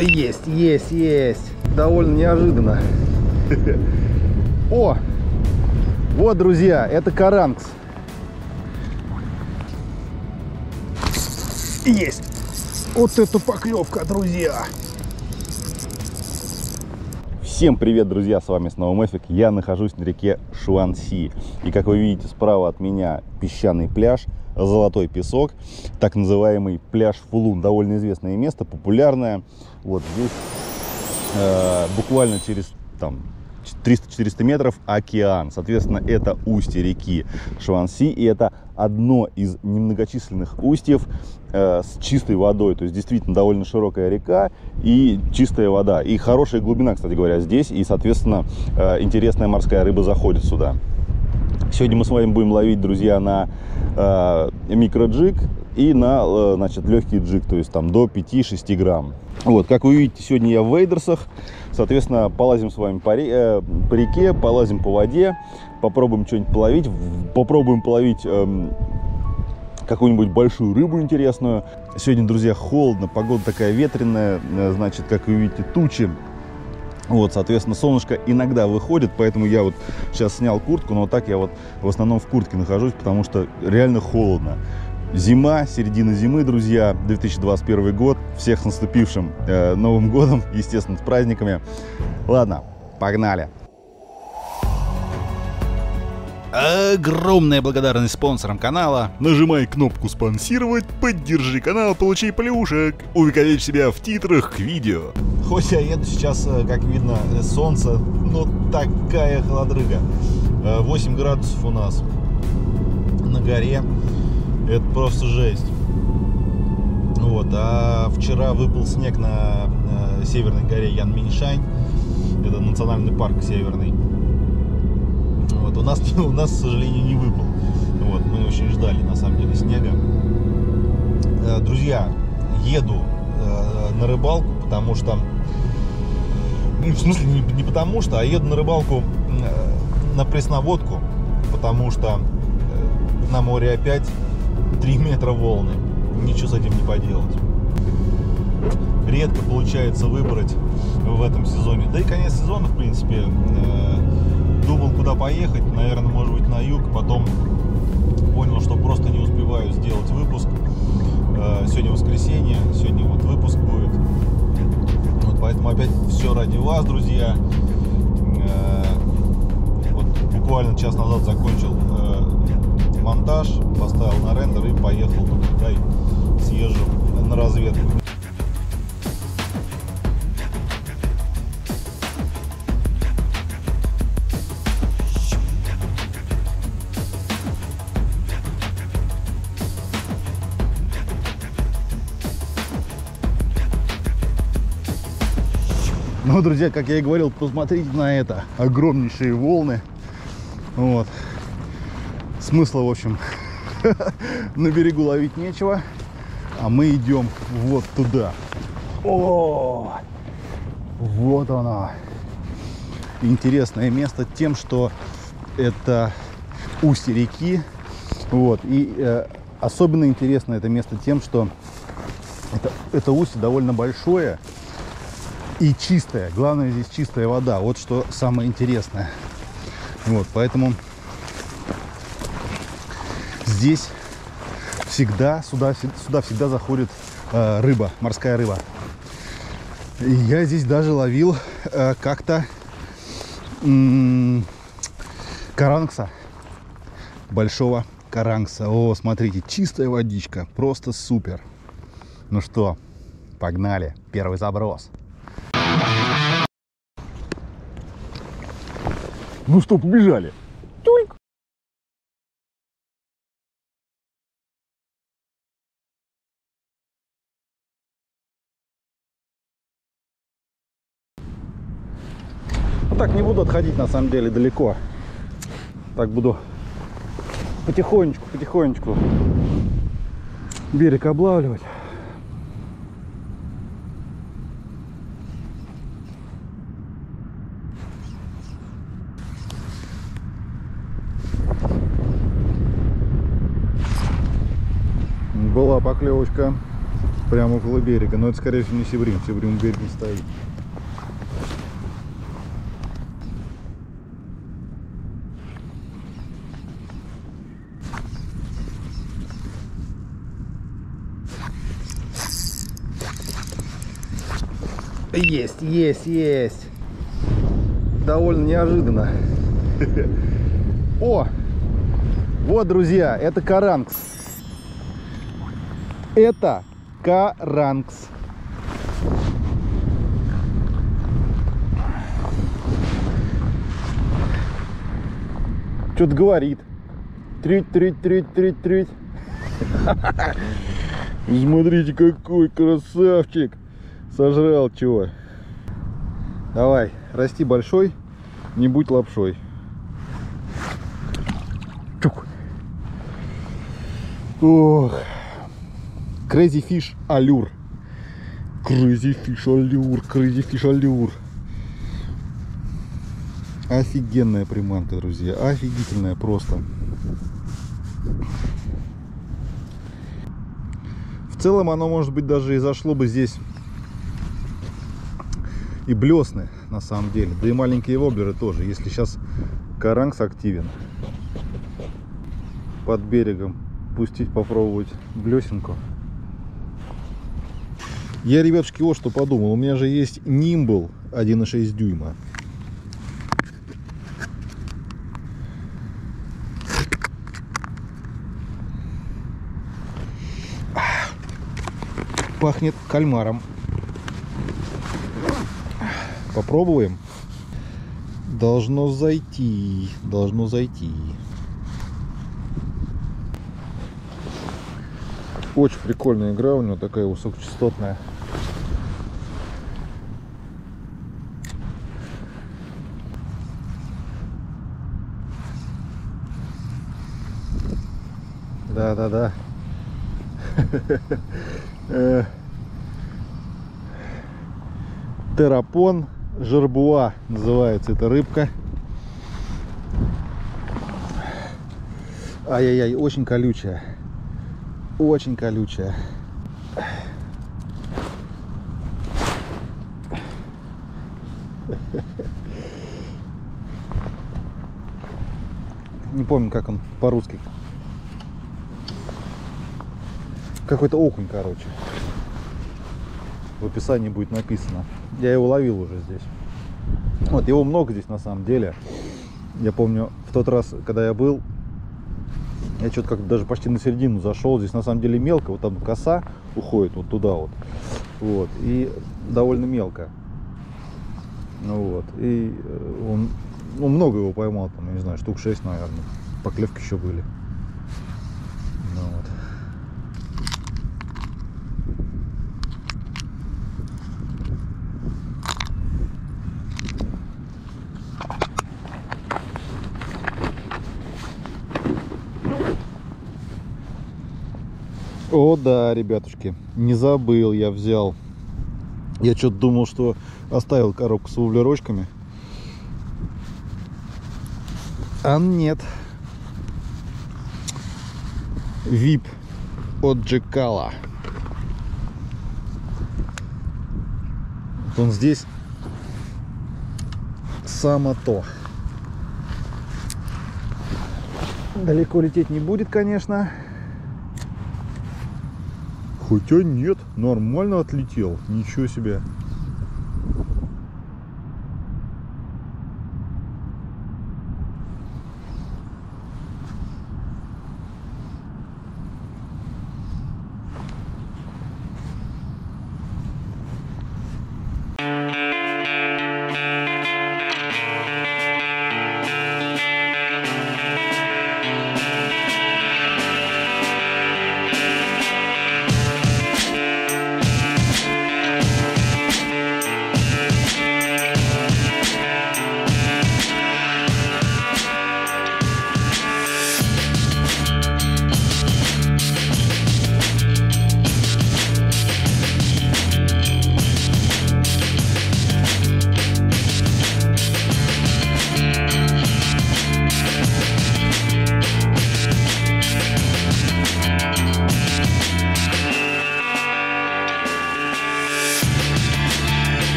Есть, есть, есть. Довольно неожиданно. О! Вот, друзья, это каранкс. Есть! Вот это поклевка, друзья! Всем привет, друзья! С вами снова Мэфик. Я нахожусь на реке Шуанси. И, как вы видите, справа от меня песчаный пляж, золотой песок, так называемый пляж Фулун. Довольно известное место, популярное. Вот здесь э, буквально через там 300-400 метров океан. Соответственно, это устье реки Шванси, и это одно из немногочисленных устьев э, с чистой водой. То есть, действительно, довольно широкая река и чистая вода. И хорошая глубина, кстати говоря, здесь. И, соответственно, э, интересная морская рыба заходит сюда. Сегодня мы с вами будем ловить, друзья, на микроджиг и на, э, значит, легкий джиг, то есть там до 5-6 грамм. Вот, как вы видите, сегодня я в вейдерсах, соответственно, полазим с вами по, э, по реке, полазим по воде, попробуем что-нибудь половить, попробуем половить э, какую-нибудь большую рыбу интересную. Сегодня, друзья, холодно, погода такая ветреная, э, значит, как вы видите, тучи. Вот, соответственно, солнышко иногда выходит, поэтому я вот сейчас снял куртку, но вот так я вот в основном в куртке нахожусь, потому что реально холодно. Зима, середина зимы, друзья, 2021 год. Всех с наступившим э, Новым годом, естественно, с праздниками. Ладно, погнали. Огромная благодарность спонсорам канала. Нажимай кнопку «Спонсировать», поддержи канал, получи плюшек, увековечь себя в титрах к видео. Хоть я еду сейчас, э, как видно, э, солнце, но такая холодрыга. 8 градусов у нас на горе. Это просто жесть. Вот. А вчера выпал снег на э, северной горе Ян Минишань. Это национальный парк северный. Вот. У нас, у нас, к сожалению, не выпал. Вот. Мы очень ждали, на самом деле, снега. Э, друзья, еду э, на рыбалку, потому что... Ну, в смысле, не, не потому что, а еду на рыбалку э, на пресноводку, потому что на море опять 3 метра волны. Ничего с этим не поделать. Редко получается выбрать в этом сезоне. Да и конец сезона, в принципе, думал, куда поехать. Наверное, может быть, на юг. Потом понял, что просто не успеваю сделать выпуск. Э, сегодня воскресенье, сегодня вот выпуск будет. Вот поэтому опять все ради вас, друзья. Э, вот буквально час назад закончил монтаж, поставил на рендер и поехал туда и съезжу на разведку. Ну, друзья, как я и говорил, посмотрите на это. Огромнейшие волны. Вот смысла, в общем, на берегу ловить нечего. А мы идем вот туда. О, вот оно. Интересное место тем, что это устье реки. Вот. И э, особенно интересно это место тем, что это, это устье довольно большое и чистое. Главное здесь чистая вода. Вот что самое интересное. Вот, поэтому здесь всегда, сюда, сюда всегда заходит э, рыба, морская рыба. И я здесь даже ловил э, как-то каранкса, большого каранкса. О, смотрите, чистая водичка, просто супер. Ну что, погнали, первый заброс. Ну что, побежали. Тюльк. так не буду отходить на самом деле далеко. Так буду потихонечку, потихонечку берег облавливать. Была поклевочка. Прямо около берега. Но это, скорее всего, не Севрим. Севрим у берега стоит. Есть, есть, есть. Довольно неожиданно. О! Вот, друзья, это Каранкс. Это Каранкс. Что-то говорит. Трють, трють, трють, трють, трють. Смотрите, какой красавчик. Сожрал чего. Давай, расти большой, не будь лапшой. Чук. Ох. Crazy Fish Allure. Crazy Fish Allure, Crazy Fish Allure. Офигенная приманка, друзья. Офигительная просто. В целом оно, может быть, даже и зашло бы здесь и блесны на самом деле. Да и маленькие воблеры тоже. Если сейчас каранкс активен под берегом, пустить попробовать блесенку. Я, ребятушки, вот что подумал. У меня же есть нимбл 1,6 дюйма. Пахнет кальмаром. Попробуем. Должно зайти. Должно зайти. Очень прикольная игра у него такая высокочастотная. Да, да, да. Терапон жербуа называется эта рыбка. Ай-яй-яй, очень колючая. Очень колючая. Не помню, как он по-русски. Какой-то окунь, короче. В описании будет написано. Я его ловил уже здесь. Вот, его много здесь на самом деле. Я помню, в тот раз, когда я был, я что-то как даже почти на середину зашел. Здесь на самом деле мелко. Вот там коса уходит вот туда вот. Вот. И довольно мелко. Вот. И э, он, ну, много его поймал, там, я не знаю, штук 6, наверное. Поклевки еще были. Ну вот. О, да, ребятушки, не забыл, я взял. Я что-то думал, что оставил коробку с углерочками. А нет. VIP от Джекала. Вот он здесь само то. Далеко лететь не будет, конечно. Хотя нет, нормально отлетел. Ничего себе.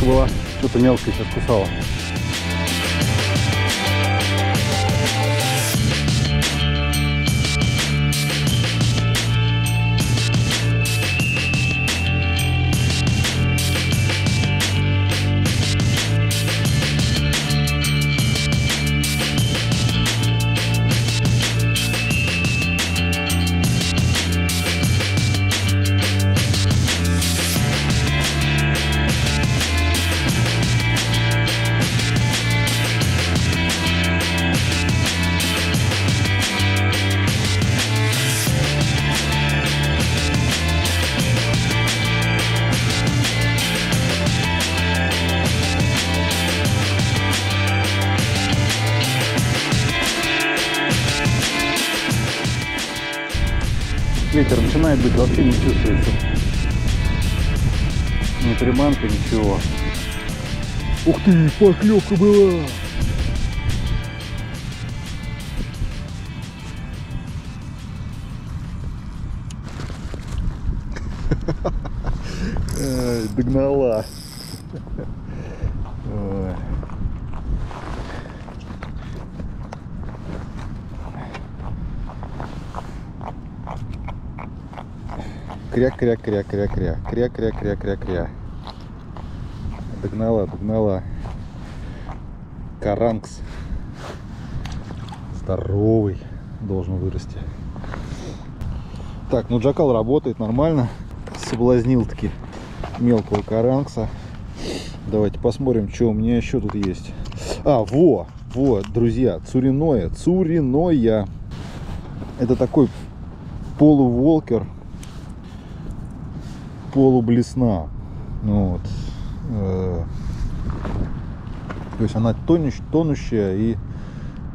Девочка была что-то мелкое сейчас кусала. Начинает быть, вообще не чувствуется. Ни приманка, ничего. Ух ты, поклевка была! Ай, Догнала. Кря-кря-кря-кря-кря. Кря-кря-кря-кря-кря. Догнала, догнала. Каранкс. Здоровый. Должен вырасти. Так, ну джакал работает нормально. Соблазнил таки мелкого каранкса. Давайте посмотрим, что у меня еще тут есть. А, во, во, друзья, цуриное, цуриное. Это такой полуволкер, полублесна. Вот. Э, То есть она тонущ, тонущая и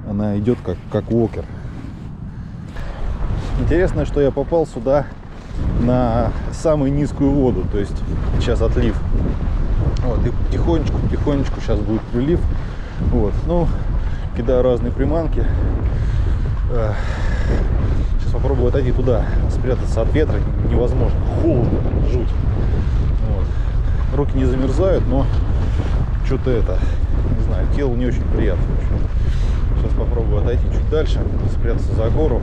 она идет как, как вокер. Интересно, что я попал сюда на самую низкую воду, то есть сейчас отлив. Вот, и потихонечку, потихонечку сейчас будет прилив. Вот, ну, кидаю разные приманки. Попробую отойти туда, спрятаться от ветра невозможно. Холодно, жуть. Вот. Руки не замерзают, но что-то это, не знаю, тело не очень приятно. Сейчас попробую отойти чуть дальше, спрятаться за гору,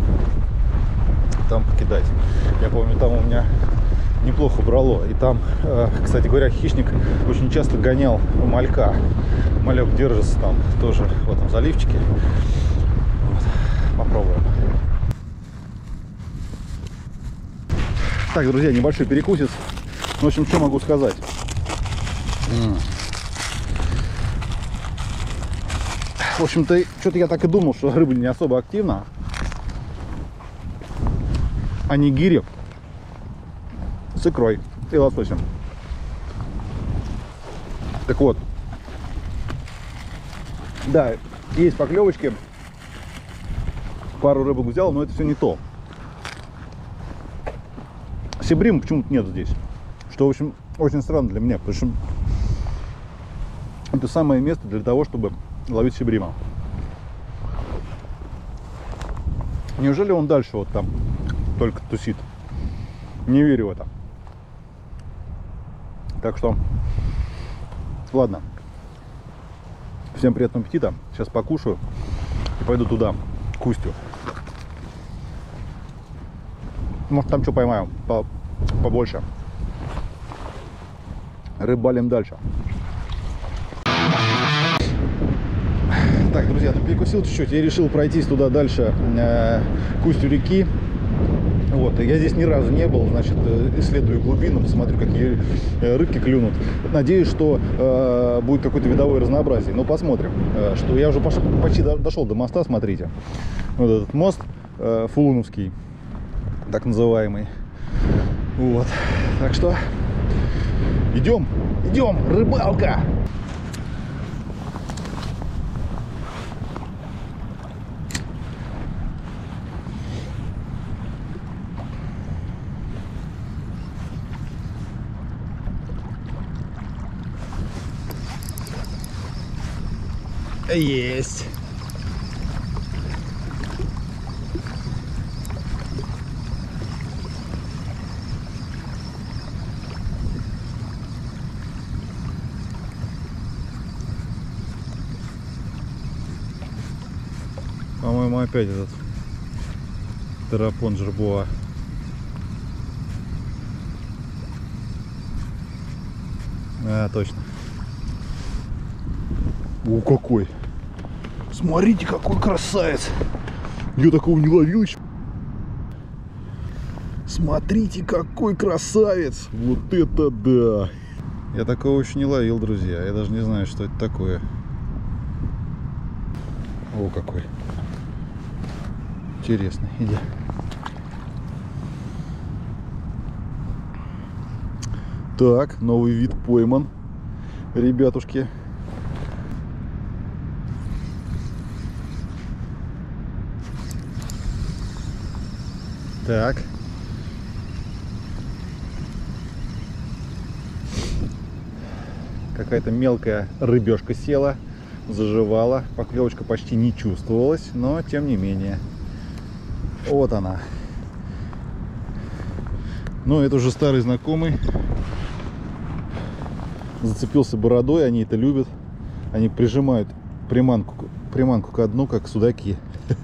там покидать. Я помню, там у меня неплохо брало. И там, э, кстати говоря, хищник очень часто гонял малька. Малек держится там тоже в этом заливчике. Вот. Попробуем. Так, друзья, небольшой перекусец. В общем, что могу сказать? В общем-то, что-то я так и думал, что рыба не особо активна. А не гири с икрой и лососем. Так вот. Да, есть поклевочки. Пару рыбок взял, но это все не то. Сибрима почему-то нет здесь. Что, в общем, очень странно для меня, потому что это самое место для того, чтобы ловить сибрима. Неужели он дальше вот там только тусит? Не верю в это. Так что, ладно. Всем приятного аппетита. Сейчас покушаю и пойду туда, к устью. Может там что поймаю по, побольше. Рыбалим дальше. Так, друзья, ну перекусил чуть-чуть и решил пройтись туда дальше э, к устью реки. Вот, я здесь ни разу не был, значит, э, исследую глубину, посмотрю, какие э, рыбки клюнут. Надеюсь, что э, будет какое-то видовое разнообразие. Но посмотрим. Э, что я уже пош- почти до- дошел до моста, смотрите. Вот этот мост э, Фулуновский, так называемый. Вот. Так что идем, идем, рыбалка! Есть. Опять этот террапон жербуа. А, точно. О, какой! Смотрите, какой красавец! Я такого не ловил еще. Смотрите, какой красавец! Вот это да! Я такого еще не ловил, друзья. Я даже не знаю, что это такое. О, какой. Интересный. Иди. Так, новый вид пойман. Ребятушки. Так. Какая-то мелкая рыбешка села, заживала. Поклевочка почти не чувствовалась, но тем не менее. Вот она. Ну, это уже старый знакомый. Зацепился бородой, они это любят. Они прижимают приманку, приманку к дну, как судаки.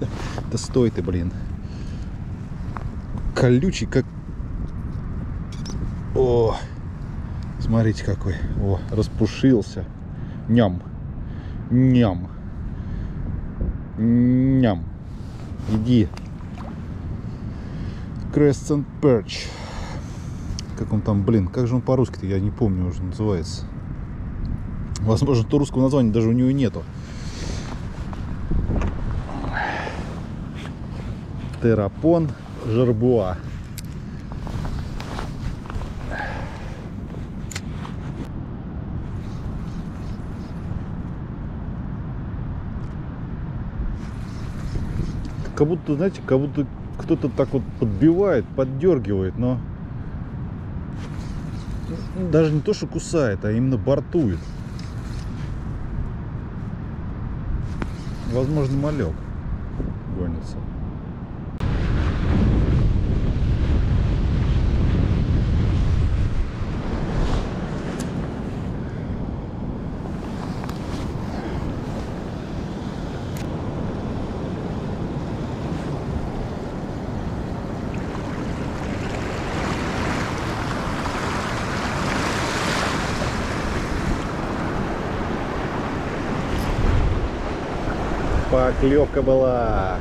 Да стой ты, блин. Колючий, как... О, смотрите какой. О, распушился. Ням. Ням. Ням. Иди. Crescent Perch. Как он там, блин, как же он по-русски-то, я не помню уже называется. Возможно, то русского названия даже у него нету. Терапон Жербуа. Как будто, знаете, как будто кто-то так вот подбивает, поддергивает, но даже не то, что кусает, а именно бортует. Возможно, малек гонится. Поклевка была.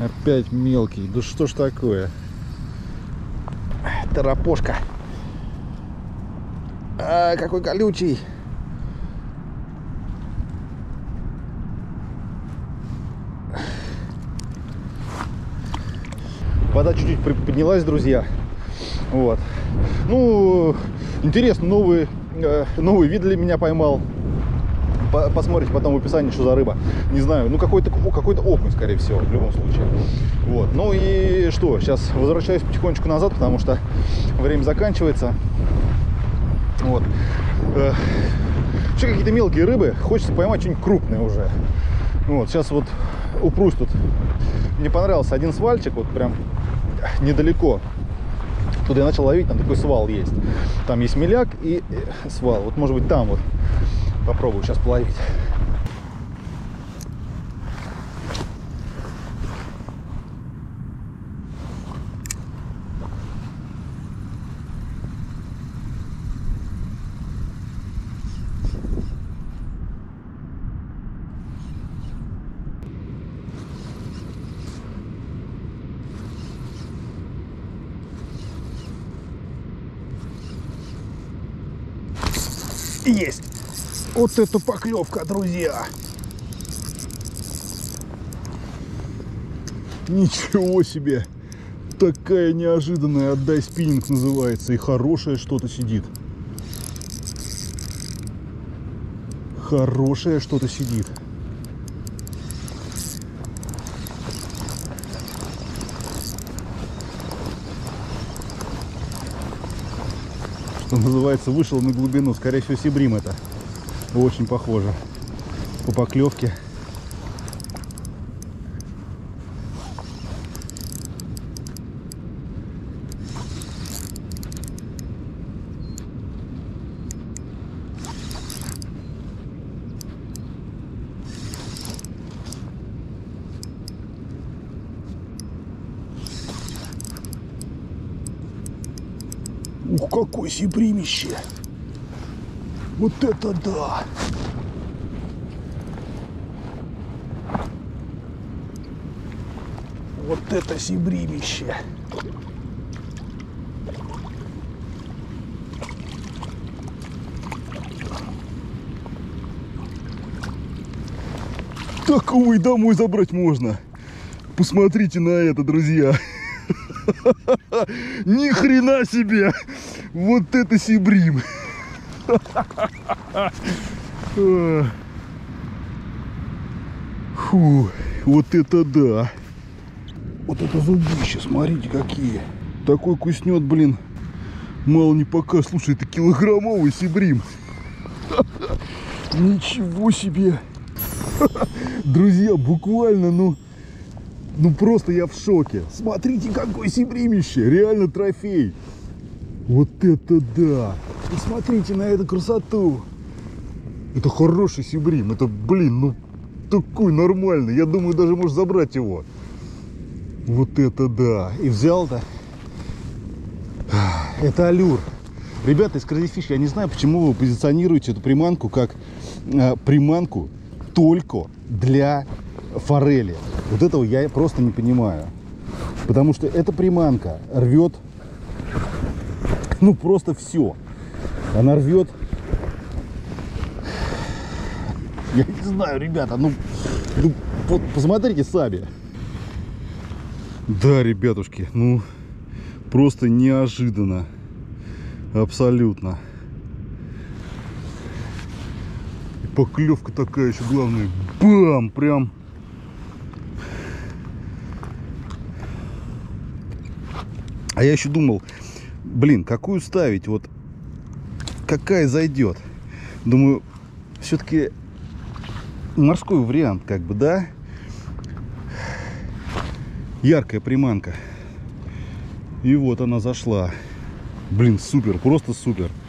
Опять мелкий. Да что ж такое? Тарапошка. А, какой колючий. Вода чуть-чуть поднялась, друзья. Вот. Ну, интересно, новый, э, новый вид для меня поймал. Посмотрите потом в описании, что за рыба. Не знаю, ну какой-то какой окунь, скорее всего, в любом случае. Вот. Ну и что, сейчас возвращаюсь потихонечку назад, потому что время заканчивается. Вот. Э, Еще какие-то мелкие рыбы. Хочется поймать что-нибудь крупное уже. Вот, сейчас вот упрусь тут. Мне понравился один свальчик, вот прям недалеко. Туда я начал ловить, там такой свал есть. Там есть меляк и свал. Вот может быть там вот попробую сейчас половить. Есть! Вот это поклевка, друзья! Ничего себе! Такая неожиданная, отдай спиннинг называется, и хорошее что-то сидит. Хорошее что-то сидит. Что называется, вышел на глубину. Скорее всего, сибрим это. Очень похоже по поклевке. Ух, какое сибримище! Вот это да! Вот это сибримище! Такого и домой забрать можно. Посмотрите на это, друзья. Ни хрена себе! Вот это сибрим! Фу, вот это да! Вот это зубище, смотрите какие! Такой куснет, блин, мало не пока. Слушай, это килограммовый сибрим. Ничего себе! Друзья, буквально, ну, ну просто я в шоке. Смотрите, какой сибримище, реально трофей. Вот это да! Посмотрите на эту красоту. Это хороший сибрим. Это, блин, ну такой нормальный. Я думаю, даже можешь забрать его. Вот это да. И взял-то. Это алюр. Ребята из Crazy Fish, я не знаю, почему вы позиционируете эту приманку как э, приманку только для форели. Вот этого я просто не понимаю. Потому что эта приманка рвет, ну просто все. Она рвет. Я не знаю, ребята, ну, ну вот посмотрите сами. Да, ребятушки, ну просто неожиданно. Абсолютно. И поклевка такая еще главное. Бам! Прям. А я еще думал, блин, какую ставить? Вот какая зайдет? Думаю, все-таки морской вариант, как бы, да? Яркая приманка. И вот она зашла. Блин, супер, просто супер.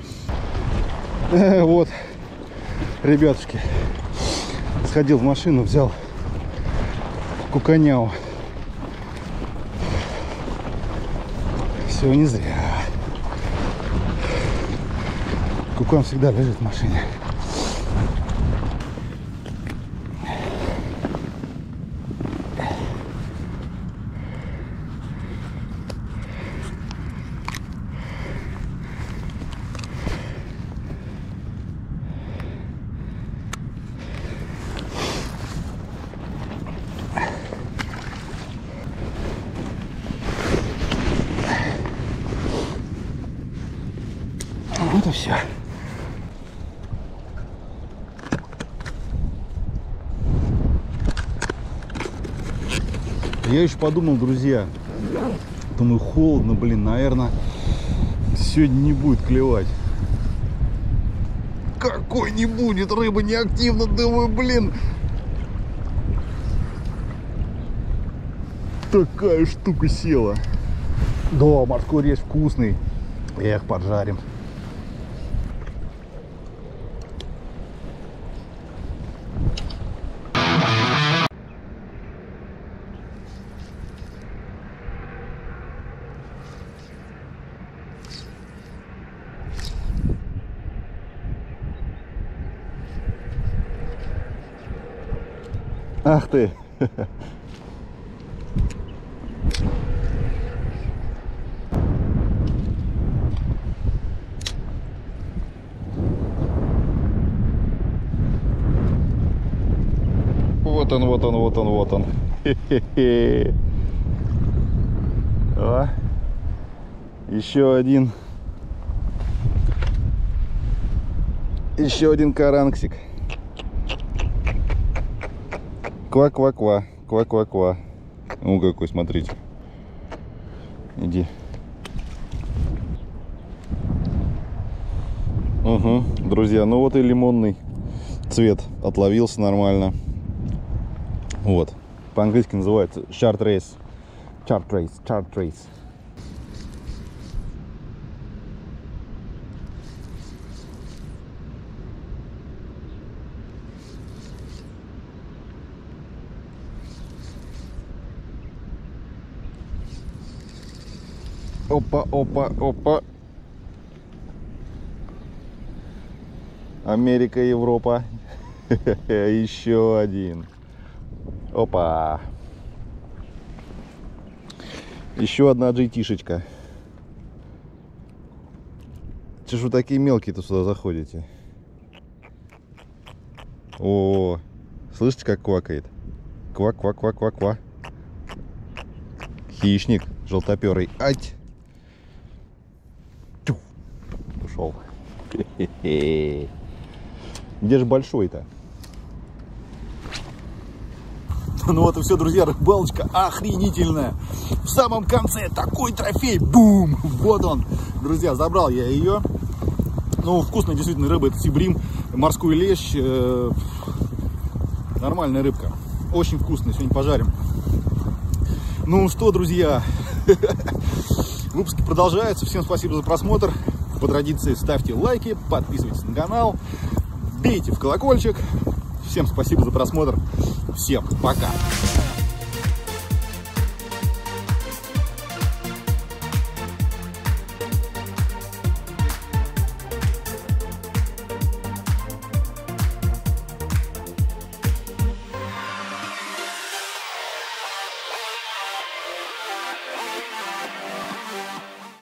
Вот, ребятушки, сходил в машину, взял куканяу. Все не зря. Кукан всегда лежит в машине. Вот и все. Я еще подумал, друзья, думаю, холодно, блин, наверное, сегодня не будет клевать. Какой не будет, рыба неактивна, думаю, блин. Такая штука села. Да, морской рез вкусный. Эх, поджарим. Ах ты. Вот он, вот он, вот он, вот он. Хе-хе-хе. О, еще один. Еще один каранксик. Ква-ква-ква. Ква-ква-ква. Ну какой, смотрите. Иди. Угу, друзья, ну вот и лимонный цвет отловился нормально. Вот. По-английски называется Chart Race. Chart Race. Chart Race. Опа, опа, опа. Америка, Европа. Еще один. Опа. Еще одна GT-шечка. Че ж вы такие мелкие-то сюда заходите? О, -о, слышите, как квакает? Квак, квак, квак, квак, квак. Хищник желтоперый. Ать! Ушел. Где же большой-то? Ну вот и все, друзья, рыбалочка охренительная. В самом конце такой трофей, бум, вот он. Друзья, забрал я ее. Ну, вкусная действительно рыба, это сибрим, морской лещ. Э, нормальная рыбка, очень вкусная, сегодня пожарим. Ну что, друзья, выпуски продолжаются. Всем спасибо за просмотр. По традиции ставьте лайки, подписывайтесь на канал, бейте в колокольчик. Всем спасибо за просмотр. Всем пока.